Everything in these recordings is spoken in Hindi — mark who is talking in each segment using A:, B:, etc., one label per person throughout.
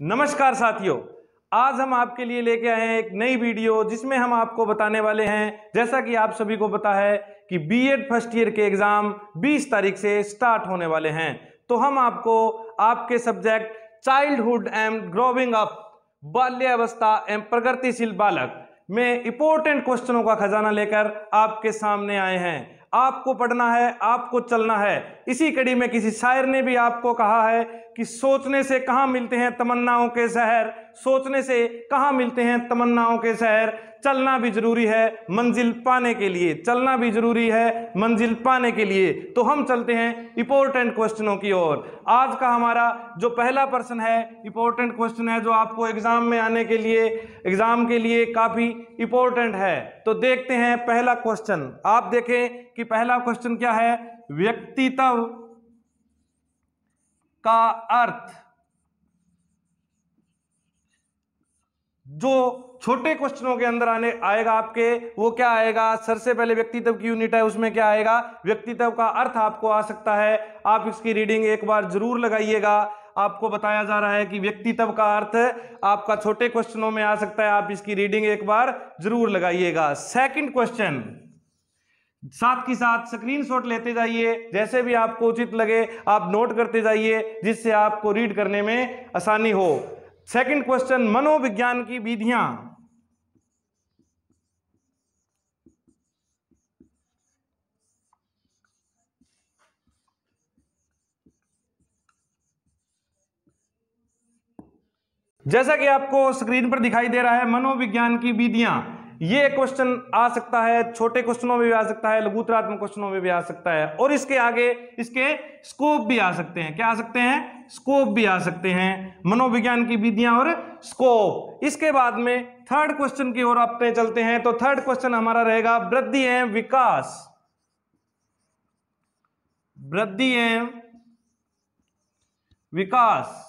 A: नमस्कार साथियों, आज हम आपके लिए लेके आए हैं एक नई वीडियो जिसमें हम आपको बताने वाले हैं, जैसा कि आप सभी को पता है कि बीएड फ़र्स्ट ईयर के एग्ज़ाम 20 तारीख से स्टार्ट होने वाले हैं। तो हम आपको आपके subject childhood and growing up बाल्यावस्था एवं प्रगतिशील बालक में इंपॉर्टेंट क्वेश्चनों का खजाना लेकर आपके सामने आए हैं। आपको पढ़ना है, आपको चलना है। इसी कड़ी में किसी शायर ने भी आपको कहा है कि सोचने से कहाँ मिलते हैं तमन्नाओं के शहर सोचने से कहाँ मिलते हैं तमन्नाओं के शहर चलना भी ज़रूरी है मंजिल पाने के लिए। चलना भी ज़रूरी है मंजिल पाने के लिए। तो हम चलते हैं इंपॉर्टेंट क्वेश्चनों की ओर। आज का हमारा जो पहला प्रश्न है इंपॉर्टेंट क्वेश्चन है, जो आपको एग्ज़ाम में आने के लिए एग्ज़ाम के लिए काफ़ी इंपॉर्टेंट है। तो देखते हैं पहला क्वेश्चन आप देखें कि पहला क्वेश्चन क्या है? व्यक्तित्व। का अर्थ? जो छोटे क्वेश्चनों के अंदर आने आएगा आपके, वो क्या आएगा? सर से पहले व्यक्तित्व की यूनिट है, उसमें क्या आएगा? व्यक्तित्व का अर्थ आपको आ सकता है। आप इसकी रीडिंग एक बार ज़रूर लगाइएगा। आपको बताया जा रहा है कि व्यक्तित्व का अर्थ आपका छोटे क्वेश्चनों में आ सकता है। आप इसकी रीडिंग एक बार ज़रूर लगाइएगा। Second question. साथ ही साथ स्क्रीनशॉट लेते जाइए, जैसे भी आपको उचित लगे, आप नोट करते जाइए, जिससे आपको रीड करने में आसानी हो। सेकंड क्वेश्चन मनोविज्ञान की विधियाँ। जैसा कि आपको स्क्रीन पर दिखाई दे रहा है, मनोविज्ञान की विधियाँ। ये क्वेश्चन आ सकता है, छोटे क्वेश्चनों में भी आ सकता है, लघुतरात्मक क्वेश्चनों में भी आ सकता है और इसके आगे इसके स्कोप भी आ सकते हैं। क्या आ सकते हैं? स्कोप भी आ सकते हैं। मनोविज्ञान की विधियाँ और स्कोप इसके बाद में थर्ड क्वेश्चन की ओर अपने चलते हैं तो थर्ड क्वेश्चन हमारा रहेगा, वृद्धि एवं विकास। वृद्धि एवं विकास।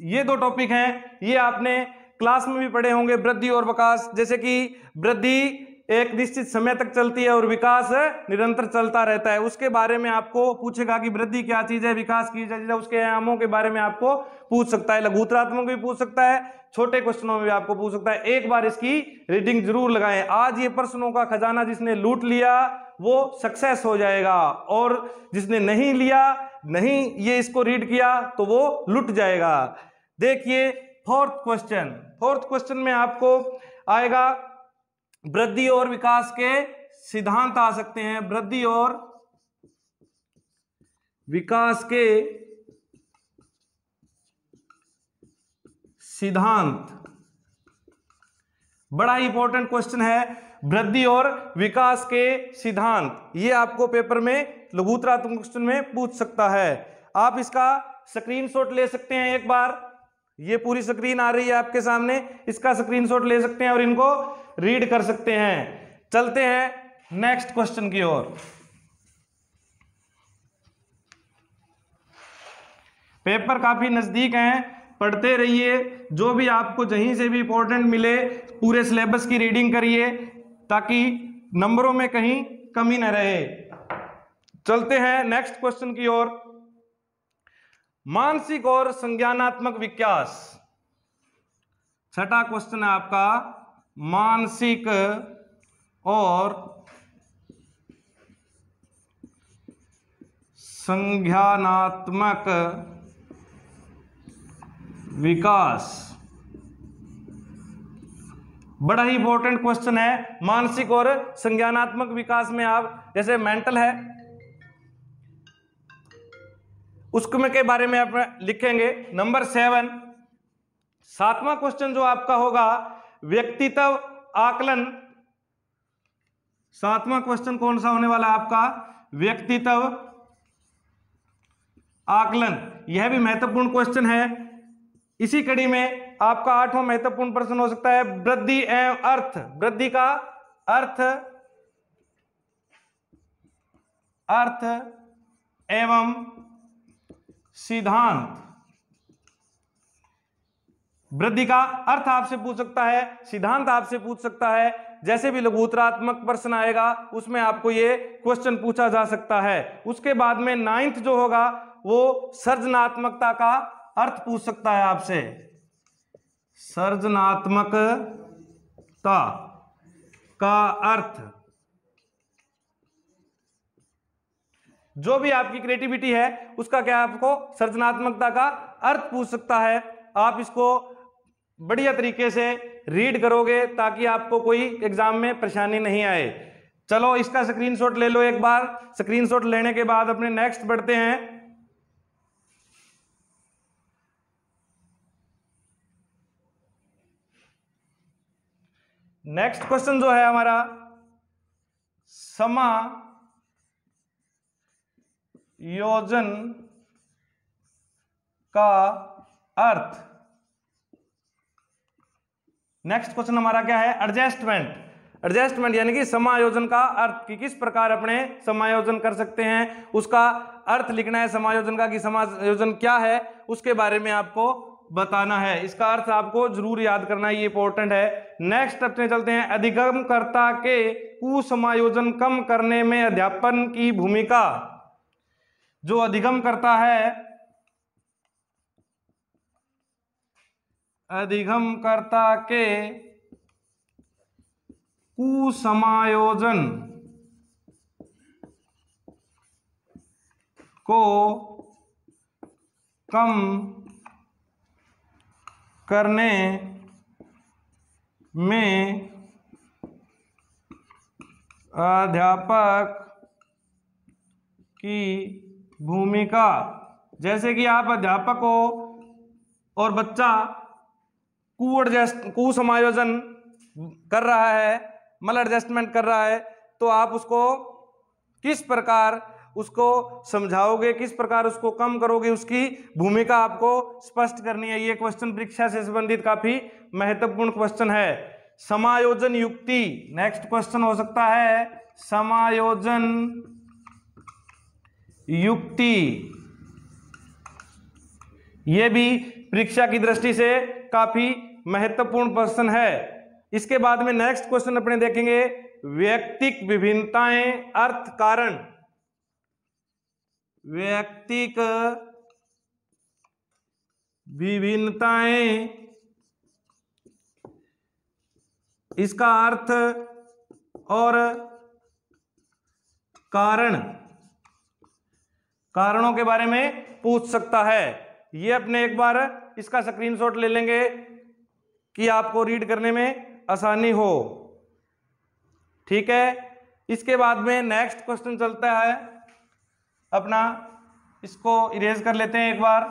A: ये दो टॉपिक हैं, ये आपने क्लास में भी पढ़े होंगे वृद्धि और विकास। जैसे कि वृद्धि एक निश्चित समय तक चलती है और विकास निरंतर चलता रहता है। उसके बारे में आपको पूछेगा कि वृद्धि क्या चीज़ है, विकास की चीज़ है, उसके आयामों के बारे में आपको पूछ सकता है, लघुतरात्मक भी पूछ सकता है, छोटे क्वेश्चनों में भी आपको पूछ सकता है। एक बार इसकी रीडिंग ज़रूर लगाएँ। आज ये प्रश्नों का खजाना जिसने लूट लिया, वो सक्सेस हो जाएगा। और जिसने नहीं लिया, नहीं ये इसको रीड किया तो वो लुट जाएगा। देखिए फोर्थ क्वेश्चन। फोर्थ क्वेश्चन में आपको आएगा, वृद्धि और विकास के सिद्धांत आ सकते हैं। वृद्धि और विकास के सिद्धांत। बड़ा इंपॉर्टेंट क्वेश्चन है, वृद्धि और विकास के सिद्धांत। ये आपको पेपर में लघुतरात्मक क्वेश्चन में पूछ सकता है। आप इसका स्क्रीनशॉट ले सकते हैं एक बार। ये पूरी स्क्रीन आ रही है आपके सामने। इसका स्क्रीनशॉट ले सकते हैं और इनको रीड कर सकते हैं। चलते हैं नेक्स्ट क्वेश्चन की ओर। पेपर काफ़ी नज़दीक हैं। पढ़ते रहिए। जो भी आपको जहीं से भी इंपॉर्टेंट मिले, पूरे सिलेबस की रीडिंग करिए, ताकि नंबरों में कहीं कमी न रहे। चलते हैं नेक्स्ट क्वेश्चन की ओर। मानसिक और संज्ञानात्मक विकास। छठा क्वेश्चन है आपका, मानसिक और संज्ञानात्मक विकास। बड़ा ही इंपॉर्टेंट क्वेश्चन है। मानसिक और संज्ञानात्मक विकास में आप, जैसे मेंटल है उसमें के बारे में आप लिखेंगे। नंबर सेवन, सातवां क्वेश्चन जो आपका होगा, व्यक्तित्व आकलन। सातवां क्वेश्चन कौन सा होने वाला आपका? व्यक्तित्व आकलन। यह भी महत्वपूर्ण क्वेश्चन है। इसी कड़ी में आपका आठवां महत्वपूर्ण प्रश्न हो सकता है, वृद्धि एवं अर्थ। वृद्धि का अर्थ अर्थ एवं सिद्धांत। वृद्धि का अर्थ आपसे पूछ सकता है, सिद्धांत आपसे पूछ सकता है, जैसे भी लघुतरात्मक प्रश्न आएगा, उसमें आपको ये क्वेश्चन पूछा जा सकता है। उसके बाद में नाइन्थ जो होगा, वो सर्जनात्मकता का अर्थ पूछ सकता है आपसे। सर्जनात्मकता का अर्थ। जो भी आपकी क्रिएटिविटी है, उसका क्या आपको सृजनात्मकता का अर्थ पूछ सकता है। आप इसको बढ़िया तरीके से रीड करोगे ताकि आपको कोई एग्ज़ाम में परेशानी नहीं आए। चलो, इसका स्क्रीनशॉट ले लो एक बार। स्क्रीनशॉट लेने के बाद अपने नेक्स्ट बढ़ते हैं। नेक्स्ट क्वेश्चन जो है हमारा, समा योजन का अर्थ। नेक्स्ट क्वेश्चन हमारा क्या है? एडजस्टमेंट एडजस्टमेंट यानी कि समायोजन का अर्थ कि किस प्रकार अपने समायोजन कर सकते हैं, उसका अर्थ लिखना है समायोजन का कि समायोजन क्या है, उसके बारे में आपको बताना है। इसका अर्थ आपको ज़रूर याद करना ये इंपॉर्टेंट है। नेक्स्ट अपने चलते हैं, अधिगम कर्ता के कुसमायोजन कम करने में अध्यापन की भूमिका। जो अधिगम करता है अधिगम करता के कुसमायोजन को कम करने में अध्यापक की भूमिका जैसे कि आप अध्यापक हो और बच्चा कु एडजस्ट समायोजन कर रहा है, मल एडजस्टमेंट कर रहा है तो आप उसको किस प्रकार उसको समझाओगे, किस प्रकार उसको कम करोगे, उसकी भूमिका आपको स्पष्ट करनी है। ये क्वेश्चन परीक्षा से संबंधित काफ़ी महत्वपूर्ण क्वेश्चन है। समायोजन युक्ति नेक्स्ट क्वेश्चन हो सकता है। समायोजन युक्ति। यह भी परीक्षा की दृष्टि से काफ़ी महत्वपूर्ण प्रश्न है। इसके बाद में नेक्स्ट क्वेश्चन अपने देखेंगे। व्यक्तिक विभिन्नताएँ, अर्थ, कारण। व्यक्तिक विभिन्नताएँ। इसका अर्थ और कारण। कारणों के बारे में पूछ सकता है। ये अपने एक बार इसका स्क्रीनशॉट ले लेंगे कि आपको रीड करने में आसानी हो। ठीक है? इसके बाद में नेक्स्ट क्वेश्चन चलता है। अपना इसको इरेज कर लेते हैं एक बार।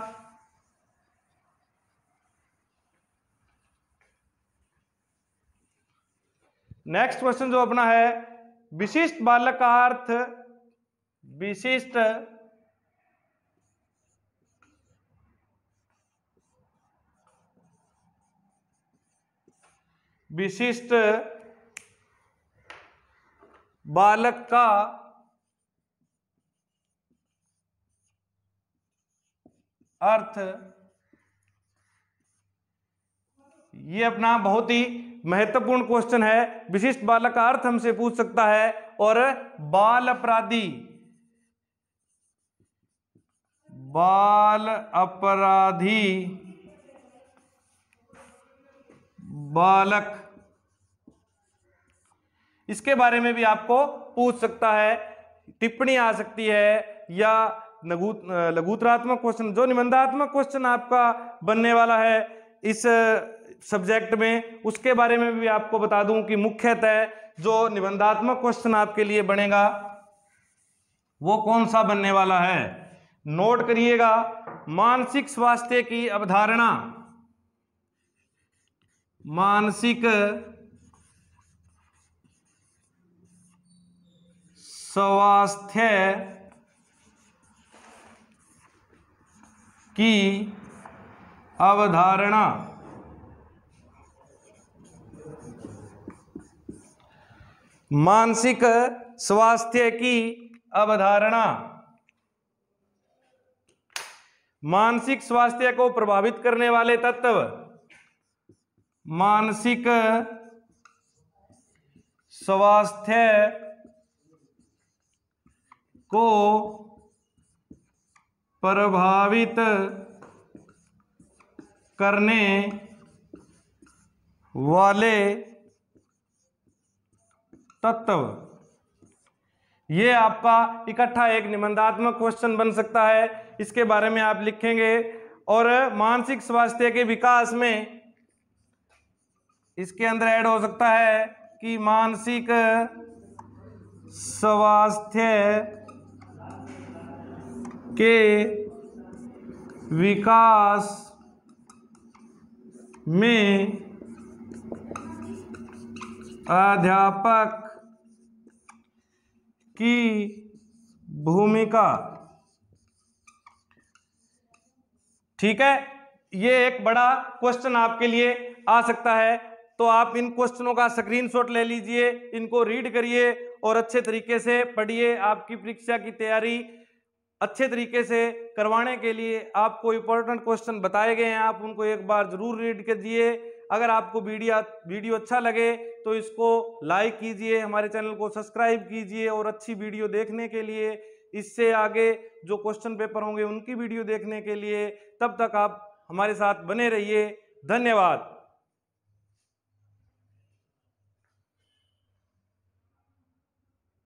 A: नेक्स्ट क्वेश्चन जो अपना है, विशिष्ट बालक का अर्थ, विशिष्ट विशिष्ट बालक का अर्थ। ये अपना बहुत ही महत्वपूर्ण क्वेश्चन है। विशिष्ट बालक का अर्थ हमसे पूछ सकता है और बाल अपराधी। बाल अपराधी। बालक। इसके बारे में भी आपको पूछ सकता है, टिप्पणी आ सकती है, या लघुतरात्मक क्वेश्चन जो निबंधात्मक क्वेश्चन आपका बनने वाला है इस सब्जेक्ट में, उसके बारे में भी आपको बता दूँ कि मुख्यतः जो निबंधात्मक क्वेश्चन आपके लिए बनेगा, वो कौन सा बनने वाला है। नोट करिएगा, मानसिक स्वास्थ्य की अवधारणा। मानसिक स्वास्थ्य की अवधारणा। मानसिक स्वास्थ्य की अवधारणा। मानसिक स्वास्थ्य को प्रभावित करने वाले तत्व। मानसिक स्वास्थ्य को प्रभावित करने वाले तत्व। ये आपका इकट्ठा एक निबंधात्मक क्वेश्चन बन सकता है। इसके बारे में आप लिखेंगे और मानसिक स्वास्थ्य के विकास में इसके अंदर ऐड हो सकता है कि मानसिक स्वास्थ्य के विकास में अध्यापक की भूमिका। ठीक है? ये एक बड़ा क्वेश्चन आपके लिए आ सकता है। तो आप इन क्वेश्चनों का स्क्रीनशॉट ले लीजिए, इनको रीड करिए और अच्छे तरीके से पढ़िए आपकी परीक्षा की तैयारी। अच्छे तरीके से करवाने के लिए आपको इंपॉर्टेंट क्वेश्चन बताए गए हैं, आप उनको एक बार ज़रूर रीड कीजिए। अगर आपको वीडियो वीडियो अच्छा लगे तो इसको लाइक कीजिए, हमारे चैनल को सब्सक्राइब कीजिए और अच्छी वीडियो देखने के लिए। इससे आगे जो क्वेश्चन पेपर होंगे, उनकी वीडियो देखने के लिए तब तक आप हमारे साथ बने रहिए। धन्यवाद।